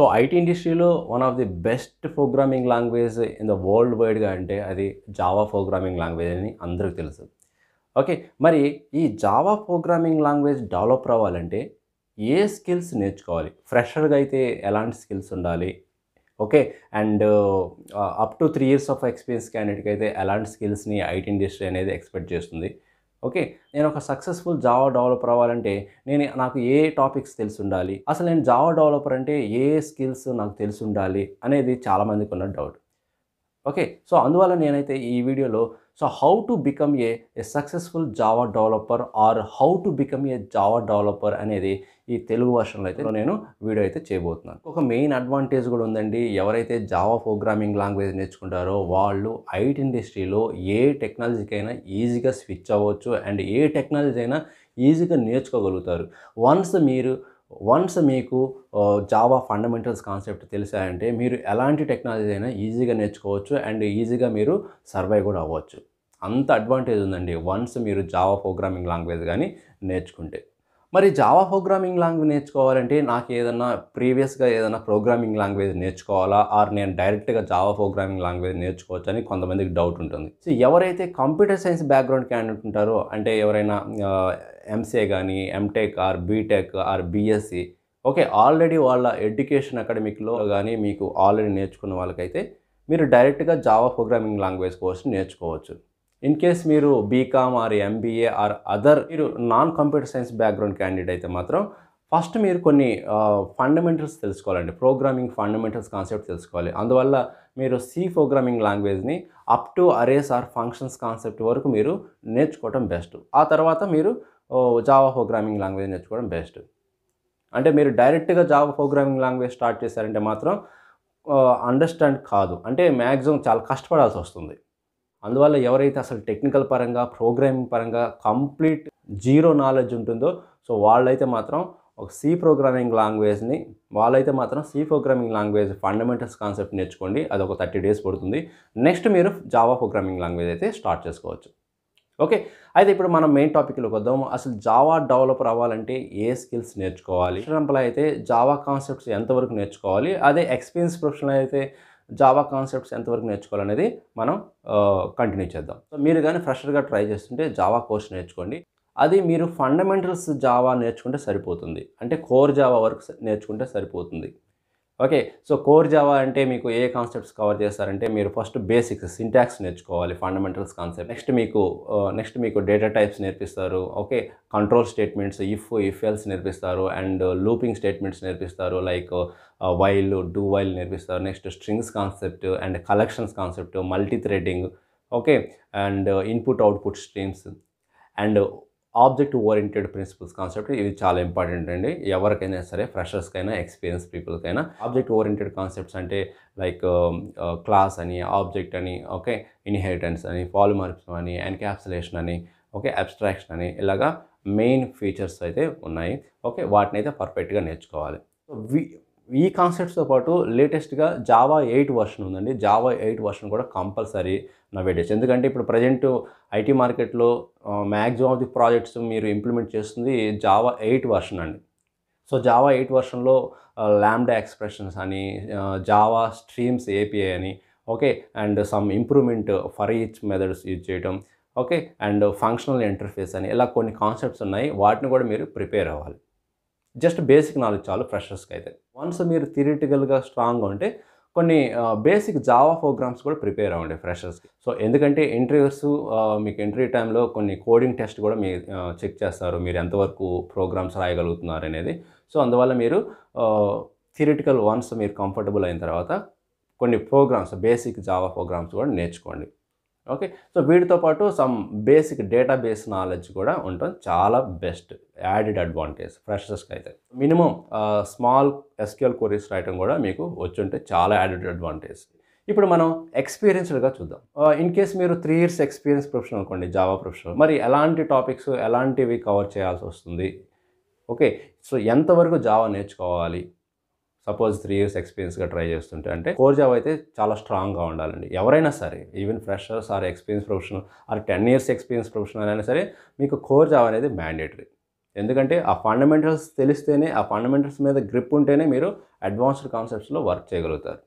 So IT ఇండస్ట్రీలో one of the best programming language in the world వైడ్గా అంటే అది జావా ప్రోగ్రామింగ్ లాంగ్వేజ్ అని అందరికీ తెలుసు. ఓకే మరి ఈ జావా ప్రోగ్రామింగ్ లాంగ్వేజ్ డెవలప్ అవ్వాలంటే ఏ స్కిల్స్ నేర్చుకోవాలి? ఫ్రెషర్గా అయితే ఎలాంటి స్కిల్స్ ఉండాలి? Okay and up to three years of experience క్యాండిడేట్కి అయితే ఎలాంటి స్కిల్స్ని ఐటీ ఇండస్ట్రీ అనేది ఎక్స్పెక్ట్ చేస్తుంది? ఓకే? నేను ఒక సక్సెస్ఫుల్ జావా డెవలపర్ అవ్వాలంటే నేను నాకు ఏ టాపిక్స్ తెలిసి ఉండాలి అసలు నేను జావా డెవలపర్ అంటే ఏ స్కిల్స్ నాకు తెలిసి ఉండాలి అనేది చాలామందికి ఉన్న డౌట్. ఓకే? సో అందువల్ల నేనైతే ఈ వీడియోలో so how to become a a successful Java developer or how to become a Java developer అనేది ఈ తెలుగు వర్షన్లో అయితే నేను వీడియో అయితే చేయబోతున్నాను. ఒక మెయిన్ అడ్వాంటేజ్ కూడా ఉందండి. ఎవరైతే జావా ప్రోగ్రామింగ్ లాంగ్వేజ్ నేర్చుకుంటారో వాళ్ళు ఐటీ ఇండస్ట్రీలో ఏ టెక్నాలజీకైనా ఈజీగా స్విచ్ అవ్వచ్చు అండ్ ఏ టెక్నాలజీ అయినా ఈజీగా నేర్చుకోగలుగుతారు. వన్స్ మీరు వన్స్ మీకు జావా ఫండమెంటల్స్ కాన్సెప్ట్ తెలిసాయంటే మీరు ఎలాంటి టెక్నాలజీ అయినా ఈజీగా నేర్చుకోవచ్చు అండ్ ఈజీగా మీరు సర్వైవ్ కూడా అవ్వచ్చు. అంత అడ్వాంటేజ్ ఉందండి. వన్స్ మీరు జావా ప్రోగ్రామింగ్ లాంగ్వేజ్ కానీ నేర్చుకుంటే. మరి జావా ప్రోగ్రామింగ్ లాంగ్వేజ్ నేర్చుకోవాలంటే నాకు ఏదన్నా ప్రీవియస్గా ఏదైనా ప్రోగ్రామింగ్ లాంగ్వేజ్ నేర్చుకోవాలా? ఆర్ నేను డైరెక్ట్గా జావా ప్రోగ్రామింగ్ లాంగ్వేజ్ నేర్చుకోవచ్చు అని కొంతమందికి డౌట్ ఉంటుంది. సో ఎవరైతే కంప్యూటర్ సైన్స్ బ్యాక్గ్రౌండ్ క్యాండిడేట్ ఉంటారో అంటే ఎవరైనా ఎంసీఏ కానీ MTech or BTech or BSc okay already వాళ్ళ ఎడ్యుకేషన్ అకాడమిక్లో కానీ మీకు ఆల్రెడీ నేర్చుకున్న వాళ్ళకైతే మీరు డైరెక్ట్గా జావా ప్రోగ్రామింగ్ లాంగ్వేజ్ కోర్స్ నేర్చుకోవచ్చు. ఇన్ కేస్ మీరు BCom or MBA or other మీరు non computer science background candidate అయితే మాత్రం ఫస్ట్ మీరు కొన్ని ఫండమెంటల్స్ తెలుసుకోవాలండి. ప్రోగ్రామింగ్ ఫండమెంటల్స్ కాన్సెప్ట్ తెలుసుకోవాలి. అందువల్ల మీరు C programming లాంగ్వేజ్ని up to arrays or functions concept వరకు మీరు నేర్చుకోవడం బెస్ట్ ఆ తర్వాత మీరు జావా ప్రోగ్రామింగ్ లాంగ్వేజ్ నేర్చుకోవడం బెస్ట్ అంటే మీరు డైరెక్ట్గా జావా ప్రోగ్రామింగ్ లాంగ్వేజ్ స్టార్ట్ చేశారంటే మాత్రం అండర్స్టాండ్ కాదు. అంటే మ్యాక్సిమం చాలా కష్టపడాల్సి వస్తుంది. అందువల్ల ఎవరైతే అసలు టెక్నికల్ పరంగా ప్రోగ్రామింగ్ పరంగా కంప్లీట్ జీరో నాలెడ్జ్ ఉంటుందో సో వాళ్ళైతే మాత్రం ఒక సి ప్రోగ్రామింగ్ లాంగ్వేజ్ని వాళ్ళైతే మాత్రం C programming language fundamentals concept నేర్చుకోండి. అది ఒక థర్టీ డేస్ పడుతుంది. నెక్స్ట్ మీరు జావా ప్రోగ్రామింగ్ లాంగ్వేజ్ అయితే స్టార్ట్ చేసుకోవచ్చు. ఓకే? అయితే ఇప్పుడు మనం మెయిన్ టాపిక్లోకి వద్దాము. అసలు జావా డెవలపర్ అవ్వాలంటే ఏ స్కిల్స్ నేర్చుకోవాలి? ఎగ్జాంపుల్ అయితే జావా కాన్సెప్ట్స్ ఎంతవరకు నేర్చుకోవాలి? అదే ఎక్స్పీరియన్స్ ప్రొఫెషనల్ అయితే జావా కాన్సెప్ట్స్ ఎంతవరకు నేర్చుకోవాలనేది మనం కంటిన్యూ చేద్దాం. సో మీరు కానీ ఫ్రెషర్గా ట్రై చేస్తుంటే జావా కోర్స్ నేర్చుకోండి. అది మీరు ఫండమెంటల్స్ జావా నేర్చుకుంటే సరిపోతుంది. అంటే కోర్ జావా వరకు నేర్చుకుంటే సరిపోతుంది. ఓకే సో కోర్ జావా అంటే మీకు ఏ కాన్సెప్ట్స్ కవర్ చేస్తారంటే మీరు ఫస్ట్ బేసిక్స్ సింటాక్స్ నేర్చుకోవాలి ఫండమెంటల్స్ కాన్సెప్ట్. నెక్స్ట్ మీకు నెక్స్ట్ మీకు డేటా టైప్స్ నేర్పిస్తారు okay control statements if if else నేర్పిస్తారు అండ్ లూపింగ్ స్టేట్మెంట్స్ నేర్పిస్తారు లైక్ వైల్ డూ వైల్ నేర్పిస్తారు. Next strings concept and collections concept multi threading okay and input output streams and object oriented principles concept ఇది చాలా important అండి. ఎవరికైనా సరే ఫ్రెషర్స్కైనా experience పీపుల్కైనా ఆబ్జెక్ట్ ఓరియంటెడ్ కాన్సెప్ట్స్ అంటే లైక్ um, క్లాస్ అని ఆబ్జెక్ట్ అని ఓకే ఇన్హెరిటెన్స్ అని పాలిమార్ఫిజం అని ఎన్క్యాప్సులేషన్ అని ఓకే అబ్స్ట్రాక్షన్ అని ఇలాగా మెయిన్ ఫీచర్స్ అయితే ఉన్నాయి. ఓకే వాటిని అయితే పర్ఫెక్ట్గా నేర్చుకోవాలి. వి ఈ కాన్సెప్ట్స్తో పాటు లేటెస్ట్గా జావా ఎయిట్ వర్షన్ ఉందండి. జావా ఎయిట్ వర్షన్ కూడా కంపల్సరీ నవేడేస్ ఎందుకంటే ఇప్పుడు ప్రజెంట్ ఐటీ మార్కెట్లో మ్యాక్సిమం ఆఫ్ ది ప్రాజెక్ట్స్ మీరు ఇంప్లిమెంట్ చేస్తుంది జావా ఎయిట్ వర్షన్ అండి. సో జావా ఎయిట్ వర్షన్లో ల్యాండా ఎక్స్ప్రెషన్స్ అని జావా స్ట్రీమ్స్ ఏపీఐ అని okay and some improvement for each methods use చేయడం ఓకే అండ్ ఫంక్షనల్ ఇంటర్ఫేస్ అని ఇలా కొన్ని కాన్సెప్ట్స్ ఉన్నాయి. వాటిని కూడా మీరు ప్రిపేర్ అవ్వాలి. జస్ట్ బేసిక్ నాలెడ్జ్ చాలు ఫ్రెషర్స్కి అయితే. వన్స్ మీరు థిరిటికల్గా స్ట్రాంగ్గా ఉంటే కొన్ని బేసిక్ జావా ప్రోగ్రామ్స్ కూడా ప్రిపేర్ అవ్వండి ఫ్రెషర్స్కి. సో ఎందుకంటే ఇంటర్వ్యూస్ మీకు ఇంటర్వ్యూ టైంలో కొన్ని కోడింగ్ టెస్ట్ కూడా మీ చెక్ చేస్తారు మీరు ఎంతవరకు ప్రోగ్రామ్స్ రాయగలుగుతున్నారు అనేది. సో అందువల్ల మీరు థిరిటికల్ వన్స్ మీరు కంఫర్టబుల్ అయిన తర్వాత కొన్ని ప్రోగ్రామ్స్ బేసిక్ జావా ప్రోగ్రామ్స్ కూడా నేర్చుకోండి. ఓకే? సో వీటితో పాటు సమ్ బేసిక్ డేటాబేస్ నాలెడ్జ్ కూడా ఉండటం చాలా బెస్ట్ యాడెడ్ అడ్వాంటేజ్ ఫ్రెషర్స్కి అయితే. మినిమం స్మాల్ ఎస్క్యూఎల్ క్వరీస్ రాయటం కూడా మీకు వచ్చుంటే చాలా యాడెడ్ అడ్వాంటేజ్. ఇప్పుడు మనం ఎక్స్పీరియన్స్డ్గా చూద్దాం. ఇన్ కేస్ మీరు త్రీ ఇయర్స్ ఎక్స్పీరియన్స్ ప్రొఫెషనల్ అనుకోండి జావా ప్రొఫెషనల్ మరి ఎలాంటి టాపిక్స్ ఎలాంటివి కవర్ చేయాల్సి వస్తుంది? ఓకే? సో ఎంతవరకు జావా నేర్చుకోవాలి? సపోజ్ త్రీ ఇయర్స్ ఎక్స్పీరియన్స్గా ట్రై చేస్తుంటే అంటే కోర్ జాబ్ అయితే చాలా స్ట్రాంగ్గా ఉండాలండి. ఎవరైనా సరే even freshers or experience professional or ten years experience professional అయినా సరే మీకు కోర్ జాబ్ అనేది మ్యాండేటరీ. ఎందుకంటే ఆ ఫండమెంటల్స్ తెలిస్తేనే ఆ ఫండమెంటల్స్ మీద గ్రిప్ ఉంటేనే మీరు అడ్వాన్స్డ్ కాన్సెప్ట్స్లో వర్క్ చేయగలుగుతారు.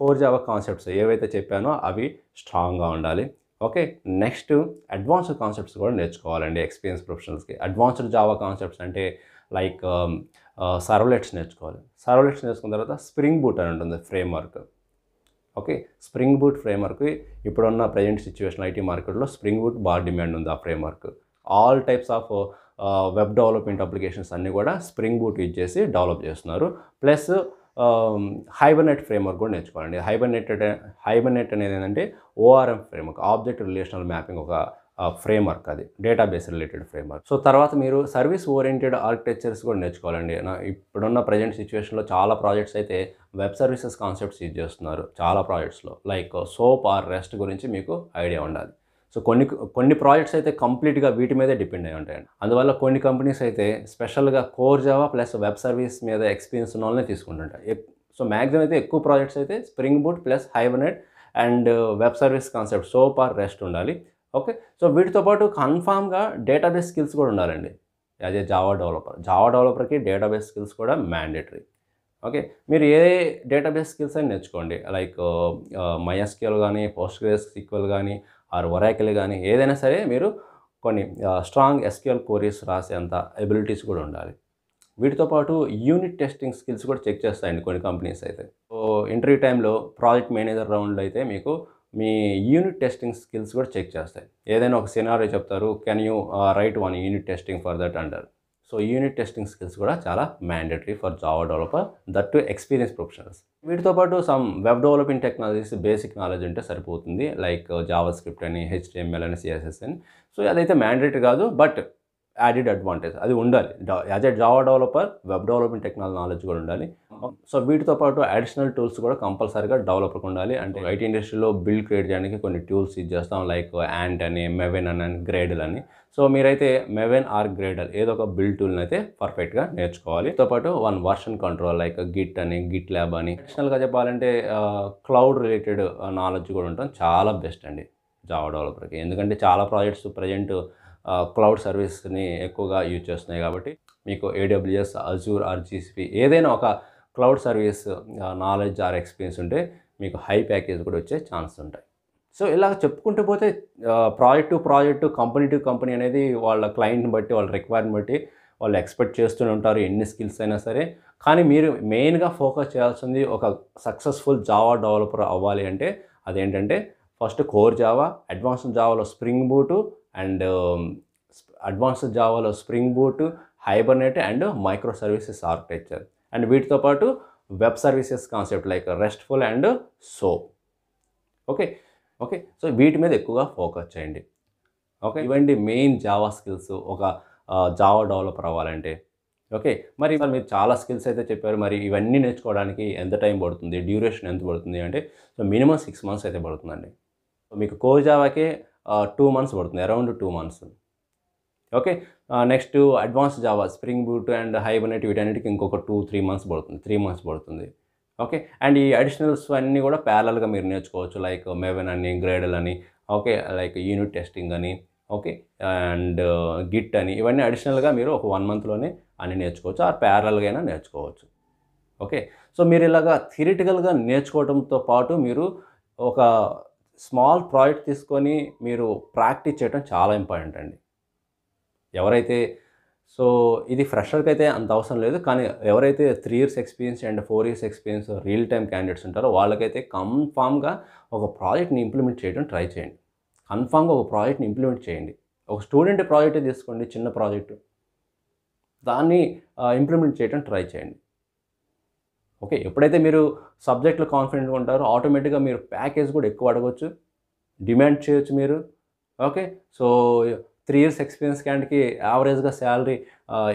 కోర్ జావా కాన్సెప్ట్స్ ఏవైతే చెప్పానో అవి స్ట్రాంగ్గా ఉండాలి. ఓకే నెక్స్ట్ అడ్వాన్స్డ్ కాన్సెప్ట్స్ కూడా నేర్చుకోవాలండి ఎక్స్పీరియన్స్ ప్రొఫెషనల్స్కి. అడ్వాన్స్డ్ జావా కాన్సెప్ట్స్ అంటే లైక్ సర్వలెట్స్ నేర్చుకోవాలి. సర్వలెట్స్ నేర్చుకున్న తర్వాత స్ప్రింగ్ బూట్ అని ఉంటుంది framework okay? Spring boot framework. ఇప్పుడున్న ప్రజెంట్ సిచ్యువేషన్ ఐటీ మార్కెట్లో స్ప్రింగ్ బూట్ బాగా డిమాండ్ ఉంది ఆ framework. All types of web development applications అన్నీ కూడా స్ప్రింగ్ బూట్ యూజ్ చేసి డెవలప్ చేస్తున్నారు. ప్లస్ హైబర్నెట్ ఫ్రేమ్వర్క్ కూడా నేర్చుకోవాలండి. హైబర్నెట్ హైబర్నెట్ అనేది ఏంటంటే ORM framework object relational mapping ఒక ఫ్రేమ్వర్క్ అది డేటాబేస్ రిలేటెడ్ ఫ్రేమ్వర్క్. సో తర్వాత మీరు సర్వీస్ ఓరియంటెడ్ ఆర్కిటెక్చర్స్ కూడా నేర్చుకోవాలండి. నా ఇప్పుడున్న ప్రజెంట్ సిచ్యువేషన్లో చాలా ప్రాజెక్ట్స్ అయితే వెబ్ సర్వీసెస్ కాన్సెప్ట్స్ యూజ్ చేస్తున్నారు చాలా ప్రాజెక్ట్స్లో. లైక్ సోప్ ఆర్ రెస్ట్ గురించి మీకు ఐడియా ఉండాలి. సో కొన్ని కొన్ని ప్రాజెక్ట్స్ అయితే కంప్లీట్గా వీటి మీదే డిపెండ్ అయి ఉంటాయండి. అందువల్ల కొన్ని కంపెనీస్ అయితే స్పెషల్గా core Java plus web service మీద ఎక్స్పీరియన్స్ ఉన్న వాళ్ళనే తీసుకుంటుంటాయి సో మ్యాక్సిమం అయితే ఎక్కువ ప్రాజెక్ట్స్ అయితే spring boot plus Hibernate and web service concept SOAP or REST ఉండాలి. ఓకే? సో వీటితో పాటు కన్ఫామ్గా డేటాబేస్ స్కిల్స్ కూడా ఉండాలండి. As a Java developer. Java డెవలపర్కి డేటాబేస్ స్కిల్స్ కూడా మ్యాండేటరీ. ఓకే? మీరు ఏ డేటాబేస్ స్కిల్స్ అని నేర్చుకోండి. లైక్ మైఎస్క్యూఎల్ కానీ పోస్ట్ గ్రేస్ సీక్వెల్ కానీ ఆర్ ఒరాకిల్ కానీ ఏదైనా సరే మీరు కొన్ని స్ట్రాంగ్ ఎస్క్యూఎల్ కోరీస్ రాసేంత ఎబిలిటీస్ కూడా ఉండాలి. వీటితో పాటు యూనిట్ టెస్టింగ్ స్కిల్స్ కూడా చెక్ చేస్తాయండి కొన్ని కంపెనీస్ అయితే. ఇంటర్వ్యూ టైంలో ప్రాజెక్ట్ మేనేజర్ రౌండ్లో అయితే మీకు మీ యూనిట్ టెస్టింగ్ స్కిల్స్ కూడా చెక్ చేస్తాయి. ఏదైనా ఒక సినారీ చెప్తారు can you write one unit testing for that అంటారు. సో యూనిట్ టెస్టింగ్ స్కిల్స్ కూడా చాలా mandatory for Java developer that to experience professionals వీటితో పాటు some web developing technologies basic knowledge ఉంటే సరిపోతుంది లైక్ జావా స్క్రిప్ట్ అని హెచ్డిఎంఎల్ అని సిఎస్ఎస్ అని. సో అదైతే మ్యాండేటరీ కాదు బట్ యాడెడ్ అడ్వాంటేజ్ అది ఉండాలి. As a Java developer web developing technology knowledge కూడా ఉండాలి. సో వీటితో పాటు అడిషనల్ టూల్స్ కూడా కంపల్సరీగా డెవలపర్కి ఉండాలి. అంటే ఐటీ ఇండస్ట్రీలో బిల్డ్ క్రియేట్ చేయడానికి కొన్ని టూల్స్ యూజ్ చేస్తాం లైక్ యాంట్ అని మెవెన్ అని గ్రేడల్ అని. సో మీరైతే మెవెన్ ఆర్ గ్రేడల్ ఏదో ఒక బిల్డ్ టూల్ని అయితే పర్ఫెక్ట్గా నేర్చుకోవాలి. తో పాటు one version control like Git అని గిట్ ల్యాబ్ అని. అడిషనల్గా చెప్పాలంటే క్లౌడ్ రిలేటెడ్ నాలెడ్జ్ కూడా ఉండటం చాలా బెస్ట్ అండి జావా డెవలపర్కి ఎందుకంటే చాలా ప్రాజెక్ట్స్ ప్రజెంట్ క్లౌడ్ సర్వీస్ని ఎక్కువగా యూజ్ చేస్తున్నాయి కాబట్టి మీకు ఏడబ్ల్యూఎస్ అజూర్ ఆర్జీసీపీ ఏదైనా ఒక cloud service knowledge or experience ఉంటే మీకు హై ప్యాకేజ్ కూడా వచ్చే ఛాన్స్ ఉంటాయి. సో ఇలా చెప్పుకుంటూ పోతే project to project company to company అనేది వాళ్ళ క్లయింట్ని బట్టి వాళ్ళ రిక్వైర్మెంట్ బట్టి వాళ్ళు ఎక్స్పెక్ట్ చేస్తూనే ఉంటారు ఎన్ని స్కిల్స్ అయినా సరే. కానీ మీరు మెయిన్గా ఫోకస్ చేయాల్సింది ఒక సక్సెస్ఫుల్ జావా డెవలపర్ అవ్వాలి అంటే అదేంటంటే ఫస్ట్ కోర్ జావా అడ్వాన్స్డ్ జావాలో spring boot and advanced జావాలో spring boot Hibernate and microservices architecture and వీటితో పాటు web services concept like RESTful and SOAP okay okay so వీటి మీద ఎక్కువగా ఫోకస్ చేయండి. ఓకే ఇవండి మెయిన్ జావా స్కిల్స్ ఒక జావా డెవలపర్ అవ్వాలంటే. ఓకే మరి మీరు చాలా స్కిల్స్ అయితే చెప్పారు. మరి ఇవన్నీ నేర్చుకోవడానికి ఎంత టైం పడుతుంది? డ్యూరేషన్ ఎంత పడుతుంది? అంటే సో మినిమం సిక్స్ మంత్స్ అయితే పడుతుందండి. మీకు కో జావాకే టూ మంత్స్ పడుతుంది around two months okay next advance Java spring boot and Hibernate వీటన్నిటికి ఇంకొక టూ త్రీ మంత్స్ పడుతుంది త్రీ మంత్స్ పడుతుంది. ఓకే అండ్ ఈ అడిషనల్స్ అన్నీ కూడా ప్యారల్గా మీరు నేర్చుకోవచ్చు లైక్ మెవెన్ అని గ్రేడల్ అని ఓకే లైక్ యూనిట్ టెస్టింగ్ అని ఓకే అండ్ గిట్ అని ఇవన్నీ అడిషనల్గా మీరు ఒక వన్ మంత్లోనే అన్ని నేర్చుకోవచ్చు ఆ ప్యారల్గా అయినా నేర్చుకోవచ్చు. ఓకే సో మీరు ఇలాగా థిరిటికల్గా నేర్చుకోవడంతో పాటు మీరు ఒక స్మాల్ ప్రాజెక్ట్ తీసుకొని మీరు ప్రాక్టీస్ చేయడం చాలా ఇంపార్టెంట్ అండి. ఎవరైతే సో ఇది ఫ్రెషర్కి అయితే అంత అవసరం లేదు. కానీ ఎవరైతే three years experience and four years experience real time candidates ఉంటారో వాళ్ళకైతే కన్ఫామ్గా ఒక ప్రాజెక్ట్ని ఇంప్లిమెంట్ చేయడం ట్రై చేయండి. కన్ఫామ్గా ఒక ప్రాజెక్ట్ని ఇంప్లిమెంట్ చేయండి. ఒక స్టూడెంట్ ప్రాజెక్ట్ తీసుకోండి చిన్న ప్రాజెక్టు. దాన్ని ఇంప్లిమెంట్ చేయడం ట్రై చేయండి. ఓకే ఎప్పుడైతే మీరు సబ్జెక్ట్లో కాన్ఫిడెంట్గా ఉంటారో ఆటోమేటిక్గా మీరు ప్యాకేజ్ కూడా ఎక్కువ అడగవచ్చు డిమాండ్ చేయొచ్చు మీరు. Okay so three years experience క్యాండ్కి యావరేజ్గా salary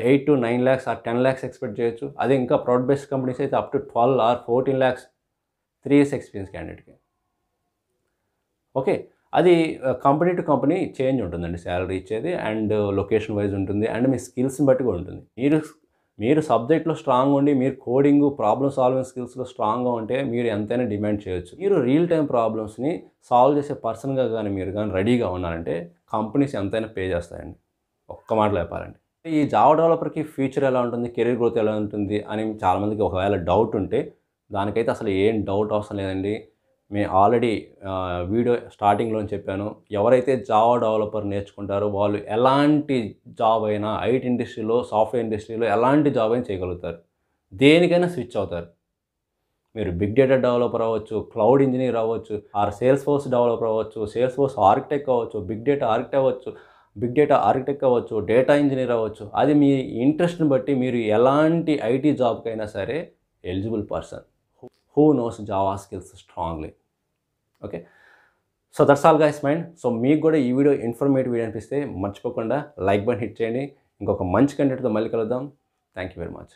eight to nine lakhs or ten lakhs expect చేయొచ్చు. అదే ఇంకా ప్రౌడ్ బేస్డ్ కంపెనీస్ అయితే up to twelve or fourteen lakhs three years experience క్యాండిడేట్కి okay అది కంపెనీ టు కంపెనీ చేంజ్ ఉంటుందండి salary ఇచ్చేది and location wise ఉంటుంది and మీ స్కిల్స్ని బట్టి కూడా ఉంటుంది. మీరు మీరు సబ్జెక్ట్లో స్ట్రాంగ్ ఉండి మీరు కోడింగ్ ప్రాబ్లమ్ సాల్వింగ్ స్కిల్స్లో స్ట్రాంగ్గా ఉంటే మీరు ఎంతైనా డిమాండ్ చేయొచ్చు. మీరు రియల్ టైం ప్రాబ్లమ్స్ని సాల్వ్ చేసే పర్సన్గా కానీ మీరు కానీ రెడీగా ఉన్నారంటే కంపెనీస్ ఎంతైనా పే చేస్తాయండి. ఒక్క మాటలో చెప్పాలండి ఈ జావా డెవలపర్కి ఫ్యూచర్ ఎలా ఉంటుంది కెరీర్ గ్రోత్ ఎలా ఉంటుంది అని చాలామందికి ఒకవేళ డౌట్ ఉంటే దానికైతే అసలు ఏం డౌట్ అవసరం లేదండి. మేము ఆల్రెడీ వీడియో స్టార్టింగ్లో చెప్పాను. ఎవరైతే జావా డెవలపర్ నేర్చుకుంటారో వాళ్ళు ఎలాంటి జాబ్ అయినా ఐటీ ఇండస్ట్రీలో సాఫ్ట్వేర్ ఇండస్ట్రీలో ఎలాంటి జాబ్ అయినా చేయగలుగుతారు. దేనికైనా స్విచ్ అవుతారు. మీరు బిగ్ డేటా డెవలపర్ అవ్వచ్చు క్లౌడ్ ఇంజనీర్ అవ్వచ్చు ఆర్ సేల్స్ ఫోర్స్ డెవలపర్ అవ్వచ్చు సేల్స్ ఫోర్స్ ఆర్కిటెక్ట్ అవ్వచ్చు బిగ్ డేటా ఆర్కిటెక్ట్ అవ్వచ్చు బిగ్ డేటా ఆర్కిటెక్ట్ అవ్వచ్చు డేటా ఇంజనీర్ అవ్వచ్చు. అది మీ ఇంట్రెస్ట్ని బట్టి మీరు ఎలాంటి ఐటీ జాబ్కైనా సరే eligible person who knows Java skills strongly okay? So that's all guys mind so మీకు కూడా ఈ వీడియో ఇన్ఫర్మేటివ్ వీడియో అనిపిస్తే మర్చిపోకుండా లైక్ బటన్ హిట్ చేయండి. ఇంకొక మంచి కంటెంట్తో మళ్ళీ కలుద్దాం. Thank you very much